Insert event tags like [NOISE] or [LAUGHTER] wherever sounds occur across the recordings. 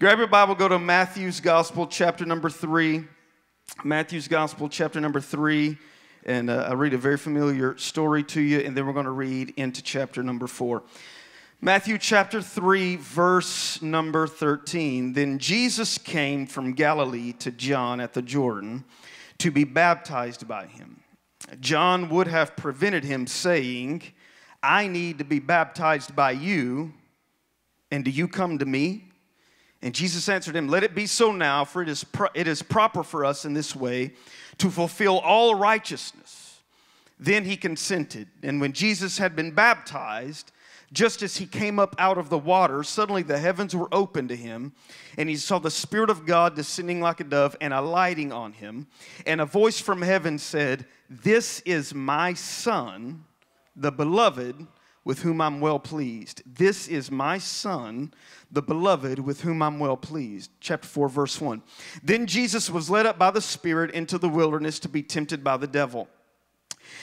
Grab your Bible, go to Matthew's Gospel, chapter number three. Matthew's Gospel, chapter number three. And uh, I'll read a very familiar story to you, and then we're going to read into chapter number four. Matthew chapter 3, verse number 13. Then Jesus came from Galilee to John at the Jordan to be baptized by him. John would have prevented him, saying, I need to be baptized by you, and do you come to me? And Jesus answered him, Let it be so now, for it is, pro- it is proper for us in this way to fulfill all righteousness. Then he consented. And when Jesus had been baptized, just as he came up out of the water, suddenly the heavens were opened to him, and he saw the Spirit of God descending like a dove and alighting on him. And a voice from heaven said, This is my Son, the beloved, with whom I'm well pleased. This is my Son, the beloved, with whom I'm well pleased. Chapter 4, verse 1. Then Jesus was led up by the Spirit into the wilderness to be tempted by the devil.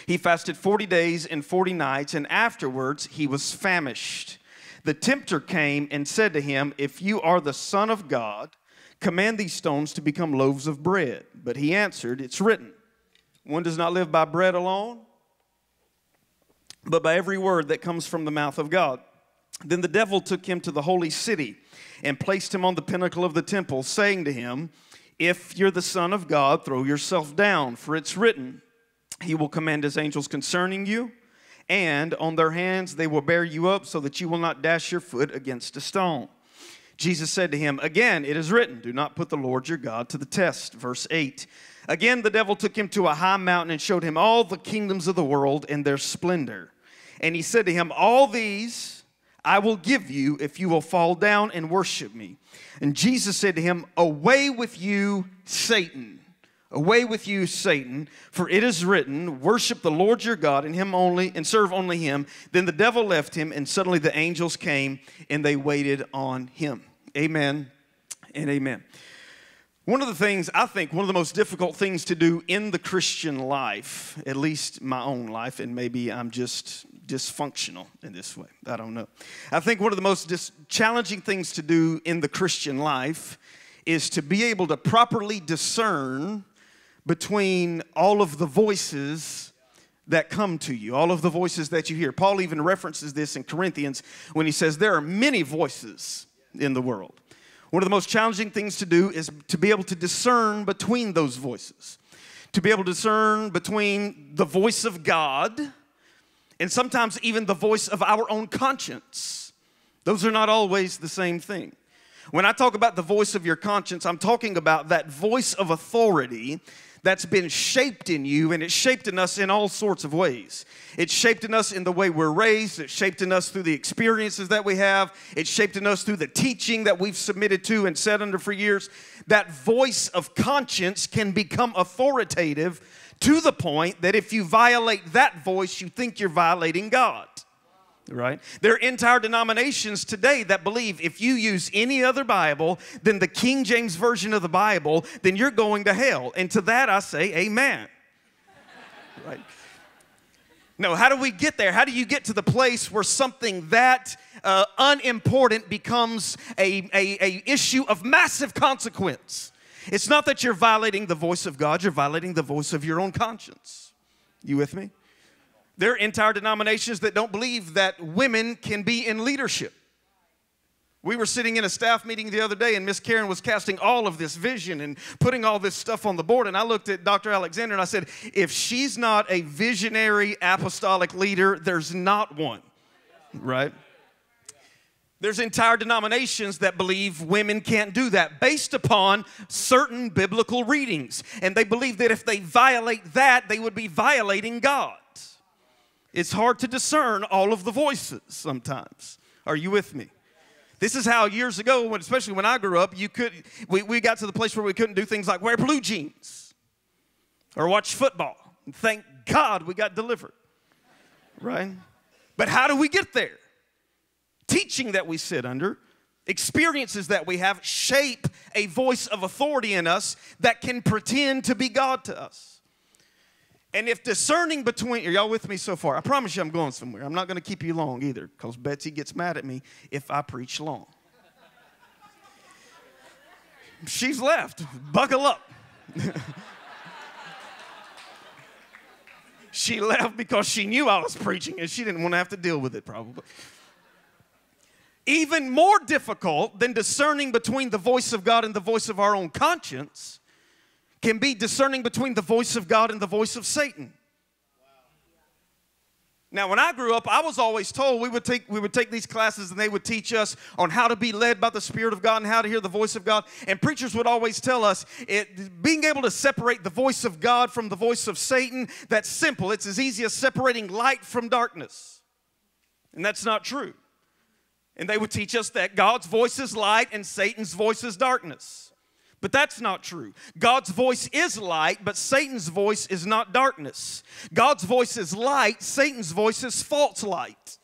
He fasted 40 days and 40 nights, and afterwards he was famished. The tempter came and said to him, If you are the Son of God, command these stones to become loaves of bread. But he answered, It's written, One does not live by bread alone, but by every word that comes from the mouth of God. Then the devil took him to the holy city and placed him on the pinnacle of the temple, saying to him, If you're the Son of God, throw yourself down, for it's written, he will command his angels concerning you, and on their hands they will bear you up so that you will not dash your foot against a stone. Jesus said to him, Again, it is written, Do not put the Lord your God to the test. Verse 8. Again, the devil took him to a high mountain and showed him all the kingdoms of the world and their splendor. And he said to him, All these I will give you if you will fall down and worship me. And Jesus said to him, Away with you, Satan. Away with you, Satan, for it is written, Worship the Lord your God and him only, and serve only him. Then the devil left him, and suddenly the angels came and they waited on him. Amen and amen. One of the things, I think, one of the most difficult things to do in the Christian life, at least my own life, and maybe I'm just dysfunctional in this way, I don't know. I think one of the most dis- challenging things to do in the Christian life is to be able to properly discern between all of the voices that come to you, all of the voices that you hear. Paul even references this in Corinthians when he says there are many voices in the world. One of the most challenging things to do is to be able to discern between those voices, to be able to discern between the voice of God and sometimes even the voice of our own conscience. Those are not always the same thing. When I talk about the voice of your conscience, I'm talking about that voice of authority that's been shaped in you, and it's shaped in us in all sorts of ways. It's shaped in us in the way we're raised, it's shaped in us through the experiences that we have, it's shaped in us through the teaching that we've submitted to and sat under for years. That voice of conscience can become authoritative to the point that if you violate that voice, you think you're violating God right? There are entire denominations today that believe if you use any other Bible than the King James Version of the Bible, then you're going to hell. And to that I say, Amen. [LAUGHS] right? No, how do we get there? How do you get to the place where something that uh, unimportant becomes a, a, a issue of massive consequence? It's not that you're violating the voice of God, you're violating the voice of your own conscience. You with me? There are entire denominations that don't believe that women can be in leadership. We were sitting in a staff meeting the other day, and Miss Karen was casting all of this vision and putting all this stuff on the board. And I looked at Dr. Alexander and I said, if she's not a visionary apostolic leader, there's not one, right? There's entire denominations that believe women can't do that based upon certain biblical readings. And they believe that if they violate that, they would be violating God. It's hard to discern all of the voices sometimes. Are you with me? This is how years ago, when, especially when I grew up, you could we, we got to the place where we couldn't do things like wear blue jeans or watch football. Thank God we got delivered. Right? But how do we get there? Teaching that we sit under, experiences that we have shape a voice of authority in us that can pretend to be God to us. And if discerning between, are y'all with me so far? I promise you I'm going somewhere. I'm not going to keep you long either because Betsy gets mad at me if I preach long. she's left. Buckle up. [LAUGHS] she left because she knew I was preaching and she didn't want to have to deal with it, probably. Even more difficult than discerning between the voice of God and the voice of our own conscience can be discerning between the voice of God and the voice of Satan. Now, when I grew up, I was always told we would take we would take these classes and they would teach us on how to be led by the Spirit of God and how to hear the voice of God. And preachers would always tell us it, being able to separate the voice of God from the voice of Satan. That's simple. It's as easy as separating light from darkness, and that's not true. And they would teach us that God's voice is light and Satan's voice is darkness. But that's not true. God's voice is light, but Satan's voice is not darkness. God's voice is light, Satan's voice is false light.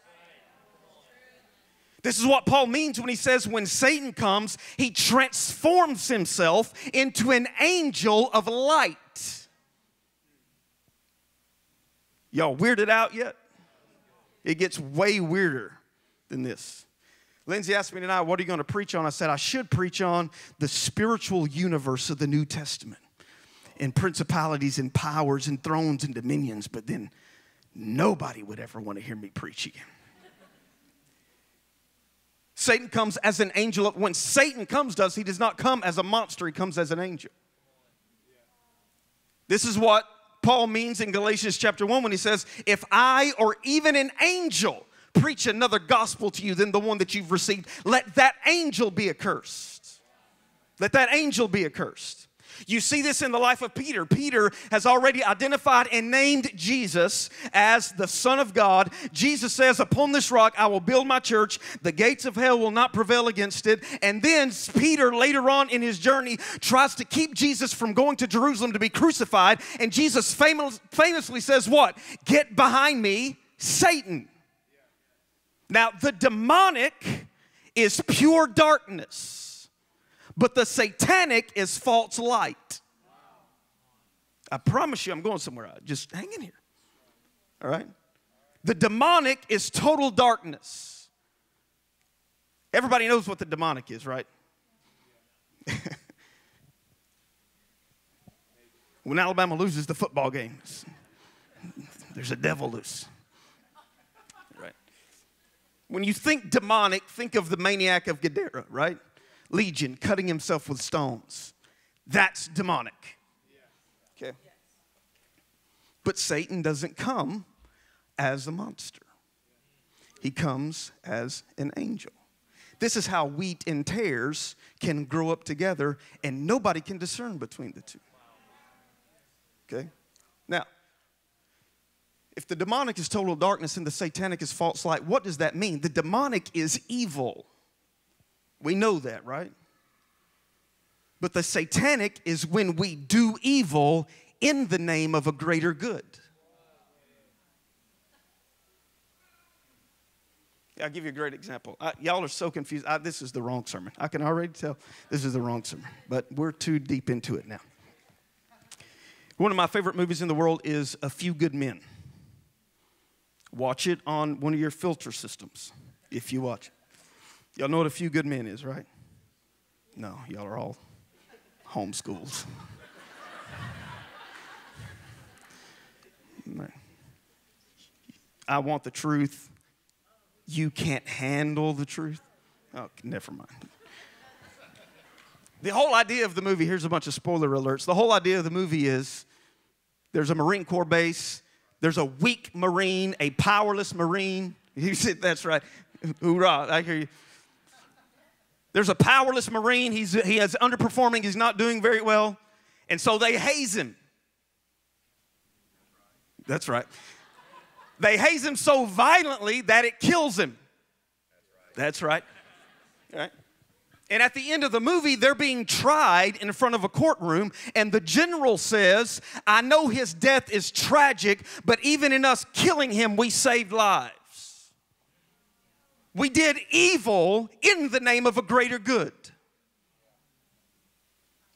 This is what Paul means when he says, when Satan comes, he transforms himself into an angel of light. Y'all weirded out yet? It gets way weirder than this. Lindsay asked me tonight, What are you going to preach on? I said, I should preach on the spiritual universe of the New Testament and principalities and powers and thrones and dominions, but then nobody would ever want to hear me preach again. Satan comes as an angel. When Satan comes to us, he does not come as a monster, he comes as an angel. This is what Paul means in Galatians chapter 1 when he says, If I or even an angel preach another gospel to you than the one that you've received, let that angel be accursed. Let that angel be accursed. You see this in the life of Peter. Peter has already identified and named Jesus as the Son of God. Jesus says, Upon this rock I will build my church, the gates of hell will not prevail against it. And then Peter, later on in his journey, tries to keep Jesus from going to Jerusalem to be crucified. And Jesus famous, famously says, What? Get behind me, Satan. Now, the demonic is pure darkness, but the satanic is false light. I promise you, I'm going somewhere. Just hang in here. All right? The demonic is total darkness. Everybody knows what the demonic is, right? [LAUGHS] when Alabama loses the football games, there's a devil loose. When you think demonic, think of the maniac of Gadara, right? Legion, cutting himself with stones. That's demonic. Okay? But Satan doesn't come as a monster, he comes as an angel. This is how wheat and tares can grow up together, and nobody can discern between the two. Okay? Now, if the demonic is total darkness and the satanic is false light, what does that mean? The demonic is evil. We know that, right? But the satanic is when we do evil in the name of a greater good. I'll give you a great example. I, y'all are so confused. I, this is the wrong sermon. I can already tell this is the wrong sermon, but we're too deep into it now. One of my favorite movies in the world is A Few Good Men. Watch it on one of your filter systems if you watch it. Y'all know what a few good men is, right? No, y'all are all homeschooled. I want the truth. You can't handle the truth. Oh, never mind. The whole idea of the movie, here's a bunch of spoiler alerts. The whole idea of the movie is there's a Marine Corps base there's a weak Marine, a powerless Marine. [LAUGHS] You said, that's right. Hoorah, I hear you. There's a powerless Marine. He's, he is underperforming. He's not doing very well. And so they haze him. That's right. They haze him so violently that it kills him. That's right. That's right. And at the end of the movie, they're being tried in front of a courtroom, and the general says, I know his death is tragic, but even in us killing him, we saved lives. We did evil in the name of a greater good.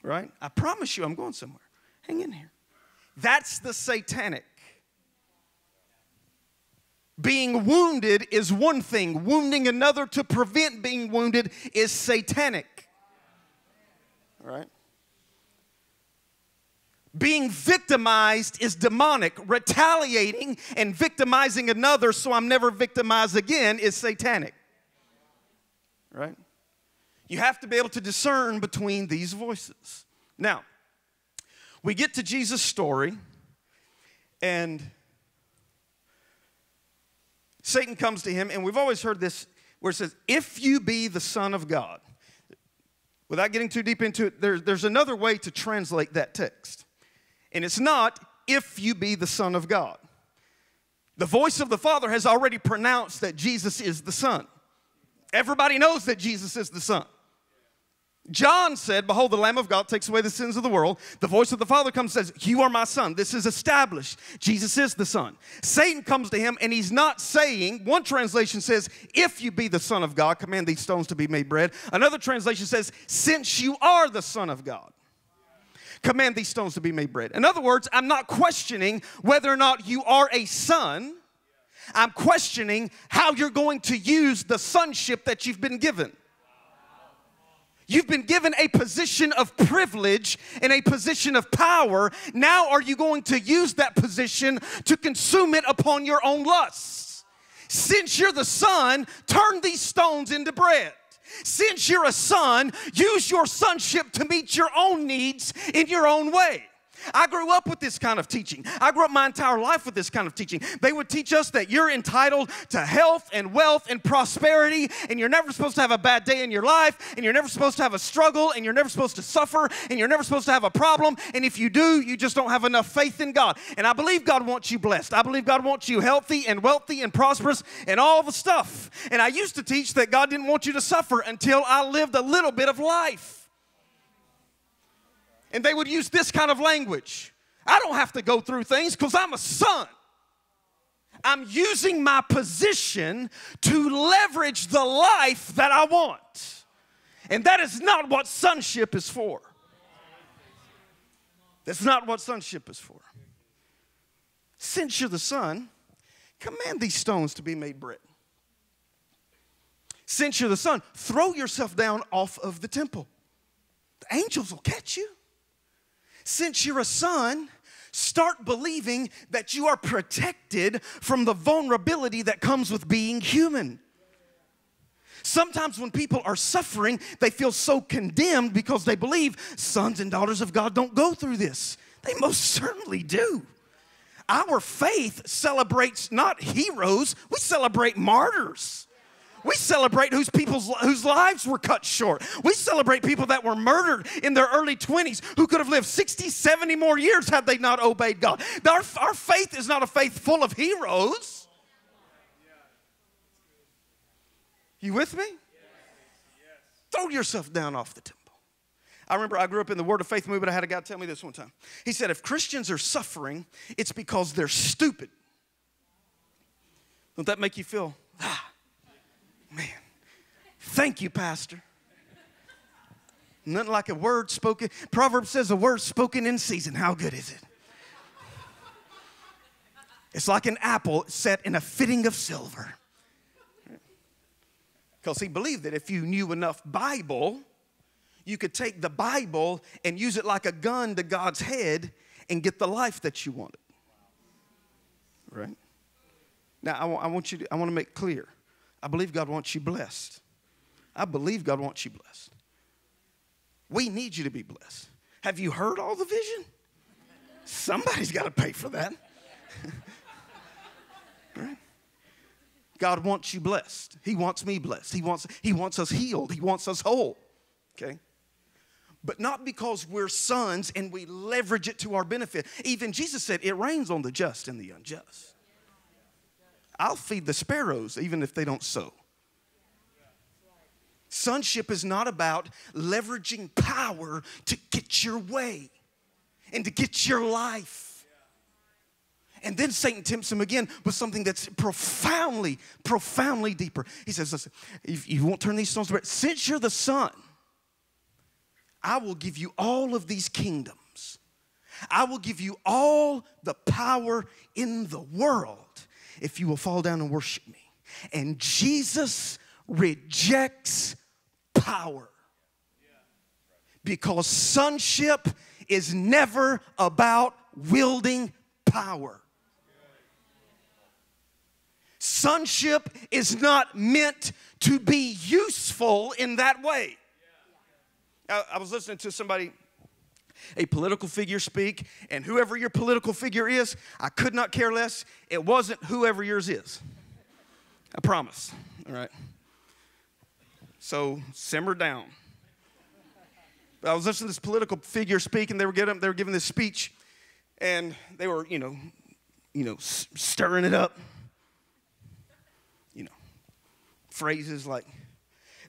Right? I promise you, I'm going somewhere. Hang in here. That's the satanic. Being wounded is one thing, wounding another to prevent being wounded is satanic. All right? Being victimized is demonic. Retaliating and victimizing another so I'm never victimized again is satanic. Right? You have to be able to discern between these voices. Now, we get to Jesus' story, and Satan comes to him, and we've always heard this where it says, If you be the Son of God. Without getting too deep into it, there, there's another way to translate that text. And it's not, if you be the Son of God. The voice of the Father has already pronounced that Jesus is the Son. Everybody knows that Jesus is the Son. John said, Behold, the Lamb of God takes away the sins of the world. The voice of the Father comes and says, You are my son. This is established. Jesus is the Son. Satan comes to him and he's not saying, one translation says, If you be the Son of God, command these stones to be made bread. Another translation says, Since you are the Son of God, command these stones to be made bread. In other words, I'm not questioning whether or not you are a son. I'm questioning how you're going to use the sonship that you've been given. You've been given a position of privilege and a position of power. Now, are you going to use that position to consume it upon your own lusts? Since you're the son, turn these stones into bread. Since you're a son, use your sonship to meet your own needs in your own way. I grew up with this kind of teaching. I grew up my entire life with this kind of teaching. They would teach us that you're entitled to health and wealth and prosperity, and you're never supposed to have a bad day in your life, and you're never supposed to have a struggle, and you're never supposed to suffer, and you're never supposed to have a problem. And if you do, you just don't have enough faith in God. And I believe God wants you blessed. I believe God wants you healthy and wealthy and prosperous and all the stuff. And I used to teach that God didn't want you to suffer until I lived a little bit of life and they would use this kind of language I don't have to go through things because I'm a son. I'm using my position to leverage the life that I want. And that is not what sonship is for. That's not what sonship is for. Since you're the son, command these stones to be made bread. Since you're the son, throw yourself down off of the temple. The angels will catch you. Since you're a son, start believing that you are protected from the vulnerability that comes with being human. Sometimes when people are suffering, they feel so condemned because they believe sons and daughters of God don't go through this. They most [LAUGHS] certainly do. Our faith celebrates not heroes, we celebrate martyrs. We celebrate whose people's whose lives were cut short. We celebrate people that were murdered in their early 20s who could have lived 60, 70 more years had they not obeyed God. Our, our faith is not a faith full of heroes. You with me? Throw yourself down off the temple. I remember I grew up in the Word of Faith movement. I had a guy tell me this one time. He said, if Christians are suffering, it's because they're stupid. Don't that make you feel, ah, Man, thank you, Pastor. Nothing like a word spoken. Proverbs says a word spoken in season. How good is it? It's like an apple set in a fitting of silver. Because he believed that if you knew enough Bible, you could take the Bible and use it like a gun to God's head and get the life that you wanted. Right? Now, I want you to, I want to make clear I believe God wants you blessed. I believe God wants you blessed. We need you to be blessed. Have you heard all the vision? Somebody's got to pay for that. [LAUGHS] God wants you blessed. He wants me blessed. He wants, he wants us healed. He wants us whole. Okay? But not because we're sons and we leverage it to our benefit. Even Jesus said, It rains on the just and the unjust. I'll feed the sparrows even if they don't sow. Sonship is not about leveraging power to get your way and to get your life. And then Satan tempts him again with something that's profoundly, profoundly deeper. He says, Listen, if you won't turn these stones to bread, since you're the son, I will give you all of these kingdoms. I will give you all the power in the world if you will fall down and worship me. And Jesus rejects power Because sonship is never about wielding power. Sonship is not meant to be useful in that way. I, was listening to somebody a political figure speak, and whoever your political figure is, I could not care less. It wasn't whoever yours is. I promise. All right. So simmer down. I was listening to this political figure speak, and they were getting, they were giving this speech, and they were, you know, you know, stirring it up. You know, phrases like,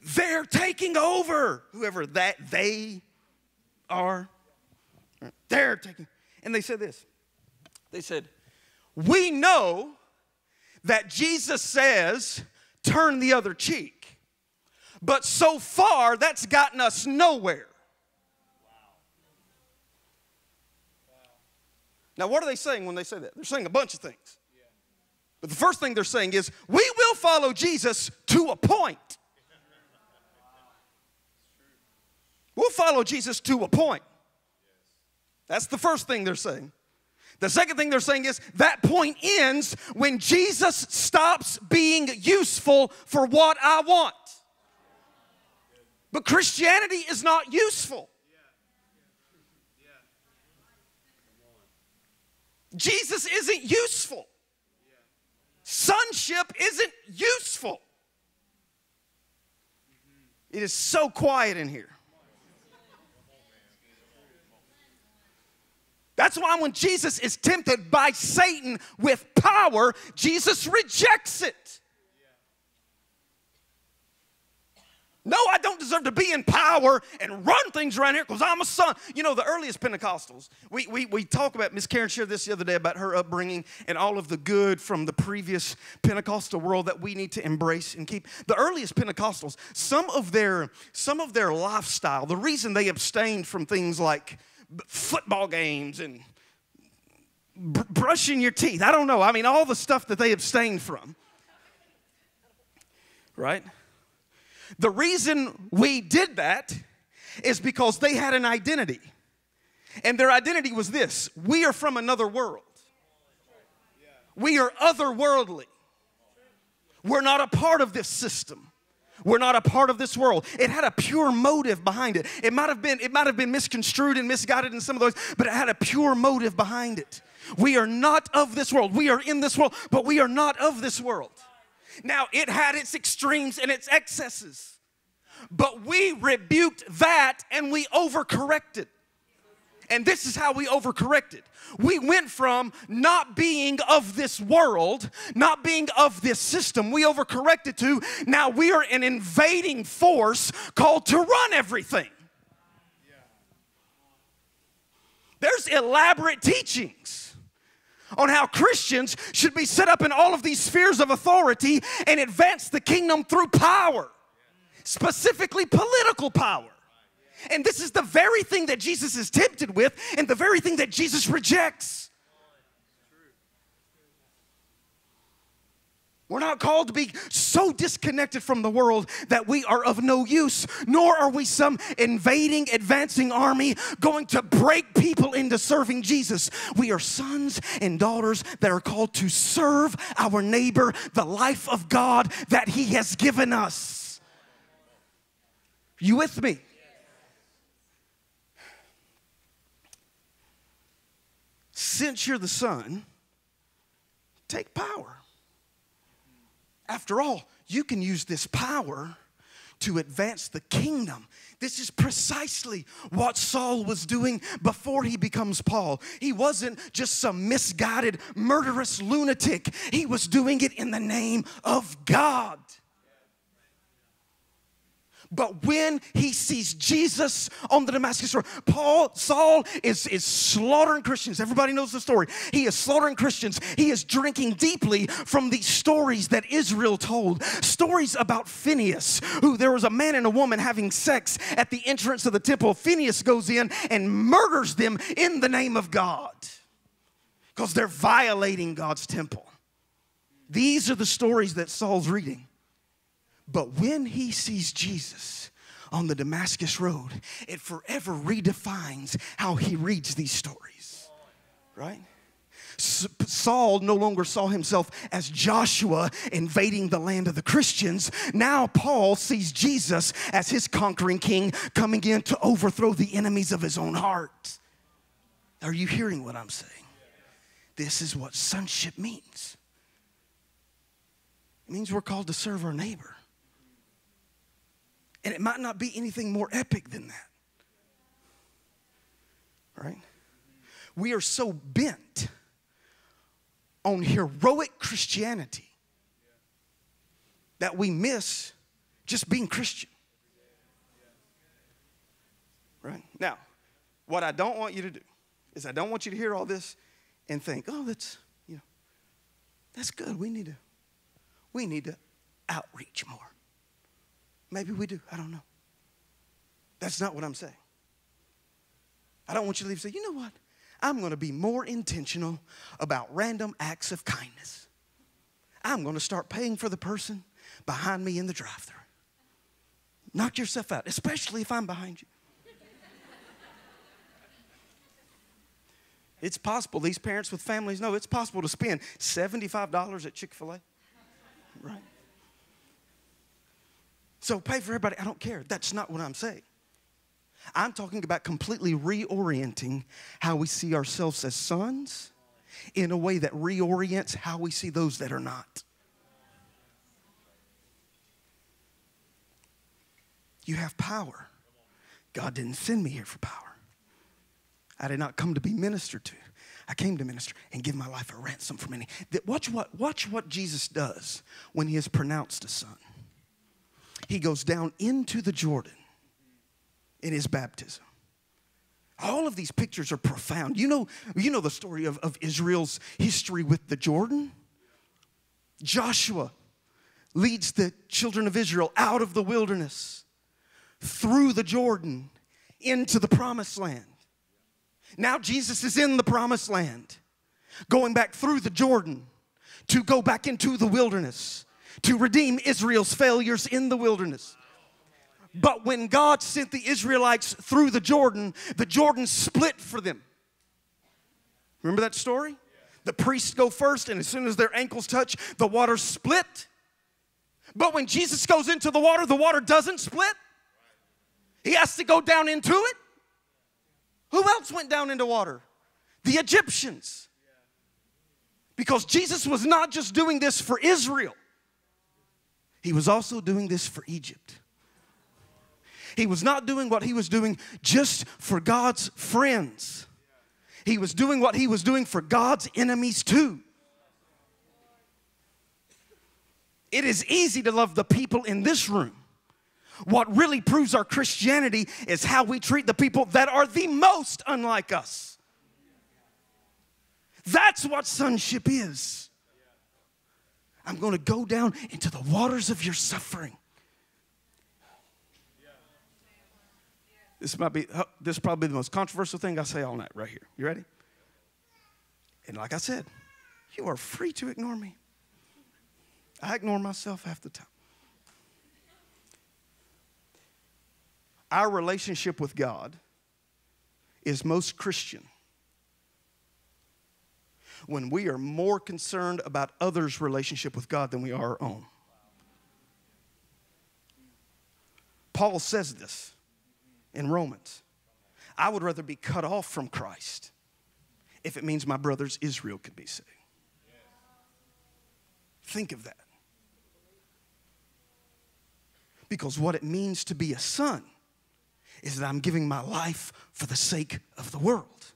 "They're taking over," whoever that they are. They're taking, and they said this. They said, "We know that Jesus says, turn the other cheek, but so far that's gotten us nowhere." Now, what are they saying when they say that? They're saying a bunch of things. But the first thing they're saying is, we will follow Jesus to a point. [LAUGHS] We'll follow Jesus to a point. That's the first thing they're saying. The second thing they're saying is that point ends when Jesus stops being useful for what I want. But Christianity is not useful. Jesus isn't useful. Sonship isn't useful. It is so quiet in here. That's why when Jesus is tempted by Satan with power, Jesus rejects it. No, I don't deserve to be in power and run things around here because I'm a son. You know, the earliest Pentecostals, we, we, we talk about, Miss Karen shared this the other day about her upbringing and all of the good from the previous Pentecostal world that we need to embrace and keep. The earliest Pentecostals, some of their, some of their lifestyle, the reason they abstained from things like football games and br- brushing your teeth, I don't know. I mean, all the stuff that they abstained from, right? The reason we did that is because they had an identity. And their identity was this we are from another world, we are otherworldly. We're not a part of this system. We're not a part of this world. It had a pure motive behind it. It might have been, it might have been misconstrued and misguided in some of those, but it had a pure motive behind it. We are not of this world. We are in this world, but we are not of this world. Now, it had its extremes and its excesses, but we rebuked that and we overcorrected. And this is how we overcorrected. We went from not being of this world, not being of this system, we overcorrected to now we are an invading force called to run everything. There's elaborate teachings on how Christians should be set up in all of these spheres of authority and advance the kingdom through power, specifically political power. And this is the very thing that Jesus is tempted with and the very thing that Jesus rejects. We're not called to be so disconnected from the world that we are of no use, nor are we some invading, advancing army going to break people into serving Jesus. We are sons and daughters that are called to serve our neighbor the life of God that He has given us. You with me? Since you're the son, take power. After all, you can use this power to advance the kingdom. This is precisely what Saul was doing before he becomes Paul. He wasn't just some misguided, murderous lunatic, he was doing it in the name of God. But when he sees Jesus on the Damascus Road, Paul, Saul is, is slaughtering Christians. Everybody knows the story. He is slaughtering Christians. He is drinking deeply from these stories that Israel told. Stories about Phineas, who there was a man and a woman having sex at the entrance of the temple. Phineas goes in and murders them in the name of God because they're violating God's temple. These are the stories that Saul's reading. But when he sees Jesus on the Damascus Road, it forever redefines how he reads these stories. Right? Saul no longer saw himself as Joshua invading the land of the Christians. Now Paul sees Jesus as his conquering king coming in to overthrow the enemies of his own heart. Are you hearing what I'm saying? This is what sonship means. It means we're called to serve our neighbor. And it might not be anything more epic than that. Right? We are so bent on heroic Christianity that we miss just being Christian. Right? Now, what I don't want you to do is I don't want you to hear all this and think, oh, that's, you know, that's good. We need to, we need to outreach more. Maybe we do. I don't know. That's not what I'm saying. I don't want you to leave and say, you know what? I'm going to be more intentional about random acts of kindness. I'm going to start paying for the person behind me in the drive through. Knock yourself out, especially if I'm behind you. It's possible, these parents with families know it's possible to spend $75 at Chick fil A. Right? So pay for everybody. I don't care. That's not what I'm saying. I'm talking about completely reorienting how we see ourselves as sons in a way that reorients how we see those that are not. You have power. God didn't send me here for power. I did not come to be ministered to. I came to minister and give my life a ransom for many. Watch what, watch what Jesus does when he is pronounced a son he goes down into the Jordan in his baptism. All of these pictures are profound. You know, you know the story of, of Israel's history with the Jordan? Joshua leads the children of Israel out of the wilderness, through the Jordan, into the promised land. Now Jesus is in the promised land, going back through the Jordan to go back into the wilderness to redeem Israel's failures in the wilderness. But when God sent the Israelites through the Jordan, the Jordan split for them. Remember that story? The priests go first, and as soon as their ankles touch, the water split. But when Jesus goes into the water, the water doesn't split. He has to go down into it. Who else went down into water? The Egyptians. Because Jesus was not just doing this for Israel, he was also doing this for Egypt. He was not doing what he was doing just for God's friends. He was doing what he was doing for God's enemies too. It is easy to love the people in this room. What really proves our Christianity is how we treat the people that are the most unlike us. That's what sonship is. I'm going to go down into the waters of your suffering. This might be uh, this is probably the most controversial thing I say all night right here. You ready? And like I said, you are free to ignore me. I ignore myself half the time. Our relationship with God is most Christian when we are more concerned about others' relationship with God than we are our own. Paul says this in Romans. I would rather be cut off from Christ if it means my brothers Israel could be saved. Think of that. Because what it means to be a son is that I'm giving my life for the sake of the world.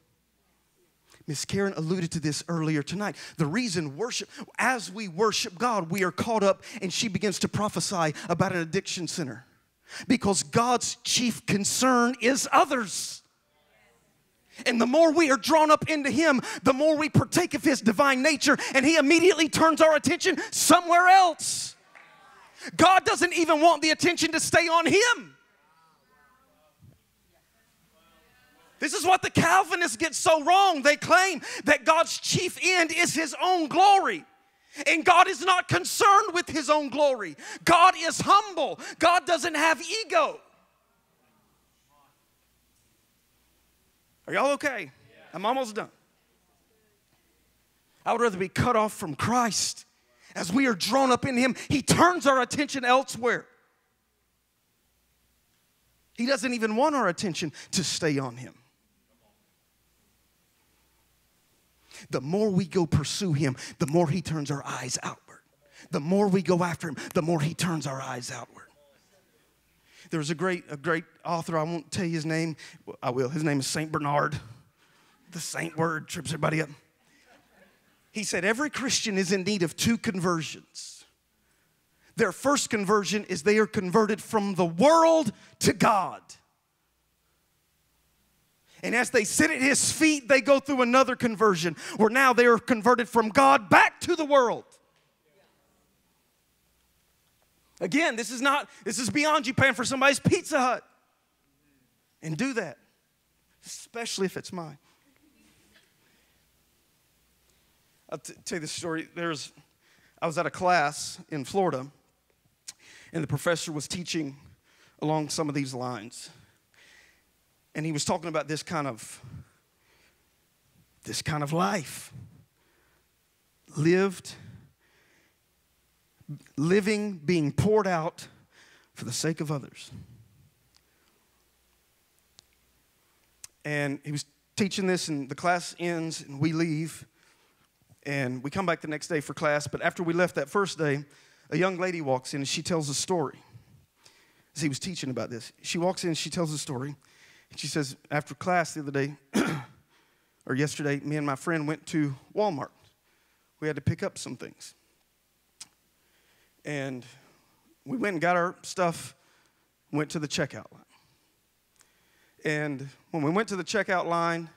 Miss Karen alluded to this earlier tonight. The reason worship, as we worship God, we are caught up and she begins to prophesy about an addiction center. Because God's chief concern is others. And the more we are drawn up into Him, the more we partake of His divine nature, and He immediately turns our attention somewhere else. God doesn't even want the attention to stay on Him. This is what the Calvinists get so wrong. They claim that God's chief end is his own glory. And God is not concerned with his own glory. God is humble. God doesn't have ego. Are y'all okay? I'm almost done. I would rather be cut off from Christ. As we are drawn up in him, he turns our attention elsewhere. He doesn't even want our attention to stay on him. The more we go pursue Him, the more He turns our eyes outward. The more we go after Him, the more He turns our eyes outward. There was a great, a great author, I won't tell you his name, I will. His name is St. Bernard. The saint word trips everybody up. He said, Every Christian is in need of two conversions. Their first conversion is they are converted from the world to God. And as they sit at his feet, they go through another conversion where now they are converted from God back to the world. Again, this is not, this is beyond you paying for somebody's Pizza Hut. And do that, especially if it's mine. I'll t- tell you the story. There's, I was at a class in Florida, and the professor was teaching along some of these lines. And he was talking about this kind of this kind of life lived living being poured out for the sake of others. And he was teaching this and the class ends and we leave and we come back the next day for class. But after we left that first day, a young lady walks in and she tells a story. As he was teaching about this, she walks in and she tells a story. She says, After class the other day, [CLEARS THROAT] or yesterday, me and my friend went to Walmart. We had to pick up some things. And we went and got our stuff, went to the checkout line. And when we went to the checkout line,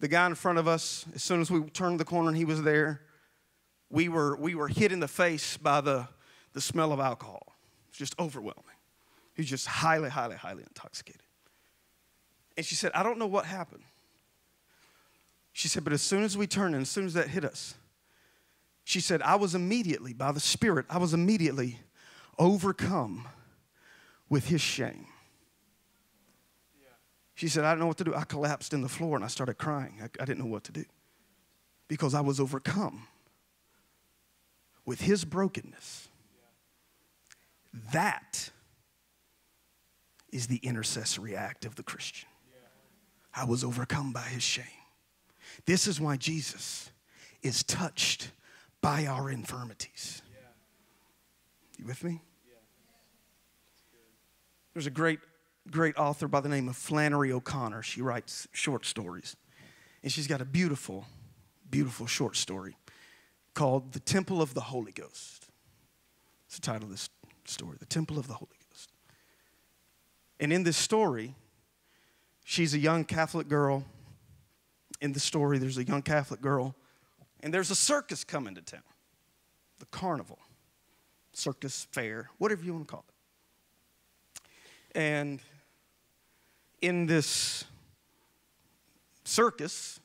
the guy in front of us, as soon as we turned the corner and he was there, we were, we were hit in the face by the, the smell of alcohol. It's just overwhelming. He was just highly, highly, highly intoxicated. And she said, I don't know what happened. She said, but as soon as we turned and as soon as that hit us, she said, I was immediately, by the Spirit, I was immediately overcome with his shame. She said, I didn't know what to do. I collapsed in the floor and I started crying. I, I didn't know what to do because I was overcome with his brokenness. That is the intercessory act of the Christian. I was overcome by his shame. This is why Jesus is touched by our infirmities. You with me? There's a great great author by the name of Flannery O'Connor. She writes short stories. And she's got a beautiful, beautiful short story called The Temple of the Holy Ghost. It's the title of this story The Temple of the Holy Ghost. And in this story, she's a young Catholic girl. In the story, there's a young Catholic girl, and there's a circus coming to town the carnival, circus, fair, whatever you want to call it. And in this circus,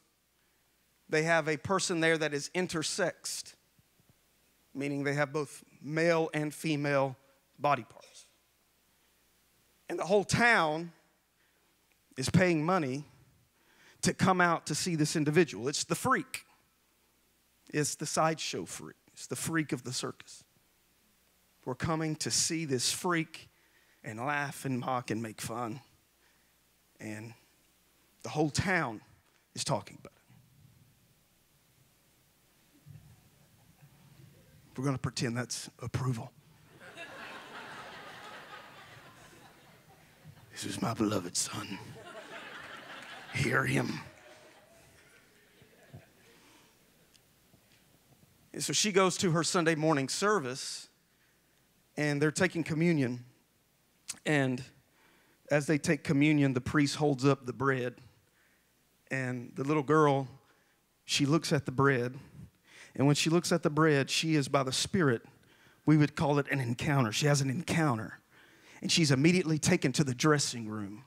they have a person there that is intersexed, meaning they have both male and female body parts. And the whole town is paying money to come out to see this individual. It's the freak, it's the sideshow freak, it's the freak of the circus. We're coming to see this freak and laugh and mock and make fun and the whole town is talking about it. We're going to pretend that's approval. [LAUGHS] this is my beloved son. Hear him. And so she goes to her Sunday morning service, and they're taking communion. And as they take communion, the priest holds up the bread. And the little girl, she looks at the bread. And when she looks at the bread, she is by the Spirit, we would call it an encounter. She has an encounter. And she's immediately taken to the dressing room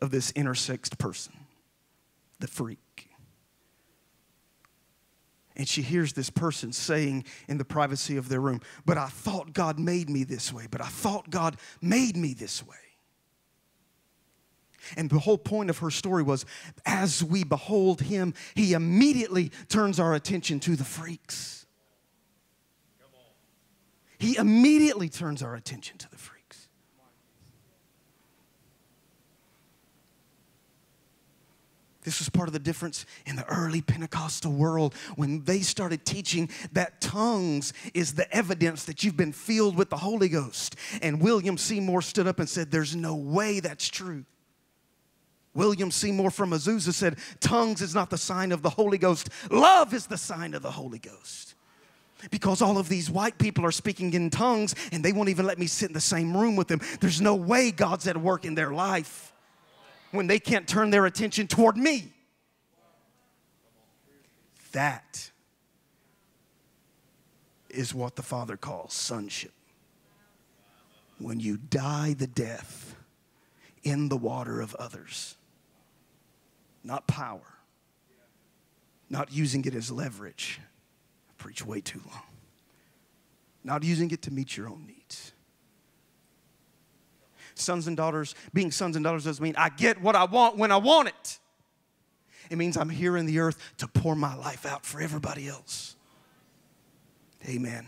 of this intersexed person, the freak. And she hears this person saying in the privacy of their room, But I thought God made me this way, but I thought God made me this way. And the whole point of her story was as we behold him, he immediately turns our attention to the freaks. He immediately turns our attention to the freaks. This was part of the difference in the early Pentecostal world when they started teaching that tongues is the evidence that you've been filled with the Holy Ghost. And William Seymour stood up and said, There's no way that's true. William Seymour from Azusa said, Tongues is not the sign of the Holy Ghost, love is the sign of the Holy Ghost. Because all of these white people are speaking in tongues and they won't even let me sit in the same room with them. There's no way God's at work in their life when they can't turn their attention toward me. That is what the Father calls sonship. When you die the death in the water of others not power, not using it as leverage. I preach way too long. Not using it to meet your own needs. Sons and daughters, being sons and daughters doesn't mean I get what I want when I want it. It means I'm here in the earth to pour my life out for everybody else. Amen.